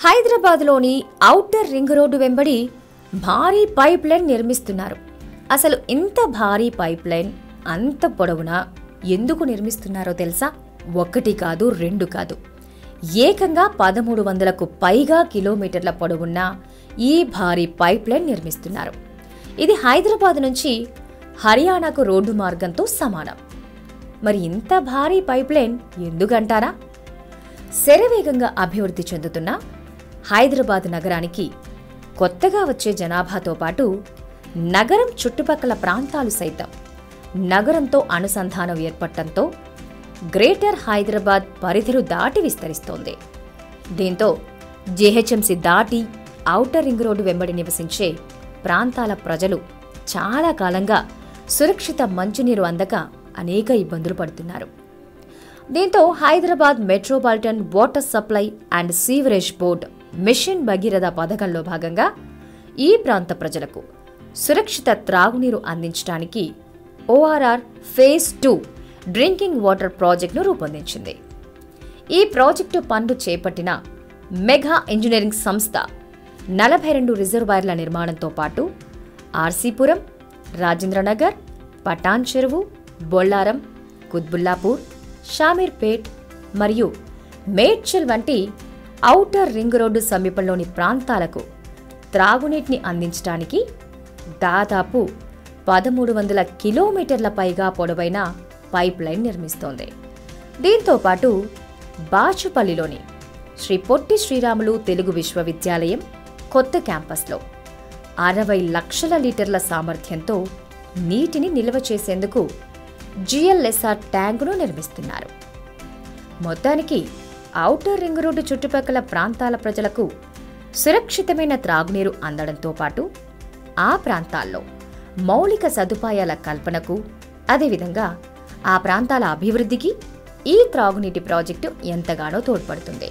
హైదరాబాద్లోని outer ring road వెంబడి భారీ పైప్ లైన్ నిర్మిస్తున్నారు. అసలు ఇంత భారీ పైప్ లైన్ అంత పొడవునా? ఎందుకు నిర్మిస్తున్నారో తెలుసా? ఒకటి కాదు రెండు కాదు. ఏకంగా పదమూడు వందలకు పైగా కిలోమీటర్ల పొడవున్న ఈ భారీ పైప్ లైన్ నిర్మిస్తున్నారు. ఇది హైదరాబాద్ నుంచి హర్యానాకు రోడ్డు మార్గంతో సమానం. మరి ఇంత భారీ పైప్ లైన్ ఎందుకంటారా? శరవేగంగా అభివృద్ధి చెందుతున్న హైదరాబాద్ నగరానికి కొత్తగా వచ్చే జనాభాతో పాటు నగరం చుట్టుపక్కల ప్రాంతాలు సైతం నగరంతో అనుసంధానం ఏర్పడటంతో గ్రేటర్ హైదరాబాద్ పరిధులు దాటి విస్తరిస్తోంది. దీంతో జేహెచ్ఎంసీ దాటి ఔటర్ రింగ్ రోడ్డు వెంబడి నివసించే ప్రాంతాల ప్రజలు చాలా కాలంగా సురక్షిత మంచినీరు అందక అనేక ఇబ్బందులు పడుతున్నారు. దీంతో Hyderabad metropolitan water supply and sewerage board mission Bhagiratha పథకంలో భాగంగా ఈ ప్రాంత ప్రజలకు సురక్షిత త్రాగునీరు అందించడానికి ORR phase two drinking water ప్రాజెక్టును రూపొందించింది. ఈ ప్రాజెక్టు పనులు చేపట్టిన మెగా ఇంజనీరింగ్ సంస్థ నలభై రెండు రిజర్వాయర్ల నిర్మాణంతో పాటు ఆర్సీపురం రాజేంద్రనగర్ పటాన్ చెరువు బొల్లారం కుత్బుల్లాపూర్ షామీర్పేట్ మరియు మేడ్చల్ వంటి ఔటర్ రింగ్ రోడ్డు సమీపంలోని ప్రాంతాలకు త్రాగునీటిని అందించడానికి దాదాపు పదమూడు వందల కిలోమీటర్ల పైగా పొడవైన పైప్ లైన్ నిర్మిస్తోంది. దీంతో పాటు బాచుపల్లిలోని శ్రీ పొట్టి శ్రీరాములు తెలుగు విశ్వవిద్యాలయం కొత్త క్యాంపస్లో అరవై లక్షల లీటర్ల సామర్థ్యంతో నీటిని నిల్వ చేసేందుకు జిఎల్ఎస్ఆర్ ట్యాంకును నిర్మిస్తున్నారు. మొత్తానికి ఔటర్ రింగ్ రోడ్డు చుట్టుపక్కల ప్రాంతాల ప్రజలకు సురక్షితమైన త్రాగునీరు అందడంతో పాటు ఆ ప్రాంతాల్లో మౌలిక సదుపాయాల కల్పనకు అదేవిధంగా ఆ ప్రాంతాల అభివృద్ధికి ఈ త్రాగునీటి ప్రాజెక్టు ఎంతగానో తోడ్పడుతుంది.